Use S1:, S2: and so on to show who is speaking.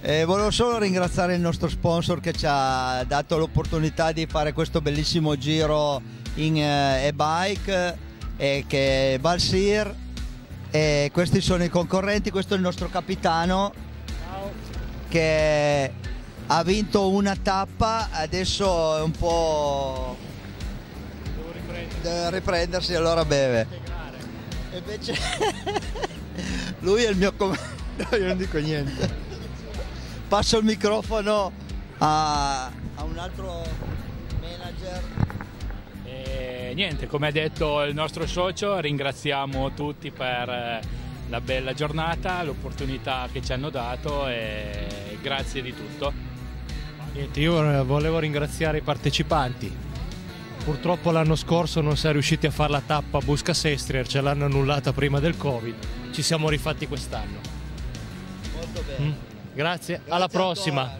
S1: Eh, volevo solo ringraziare il nostro sponsor che ci ha dato l'opportunità di fare questo bellissimo giro in eh, e-bike, eh, che è Valsir. E questi sono i concorrenti, questo è il nostro capitano che ha vinto una tappa, adesso è un po'... Deve riprendersi, allora beve. E invece lui è il mio... Com- no, io non dico niente. Passo il microfono a, a un altro manager.
S2: E niente, come ha detto il nostro socio, ringraziamo tutti per eh, la bella giornata, l'opportunità che ci hanno dato e grazie di tutto.
S3: Niente, io volevo ringraziare i partecipanti. Purtroppo l'anno scorso non si è riusciti a fare la tappa a Busca Sestrier, ce l'hanno annullata prima del Covid. Ci siamo rifatti quest'anno.
S1: Molto bene.
S3: Mm. Grazie,
S1: Grazie
S3: alla prossima.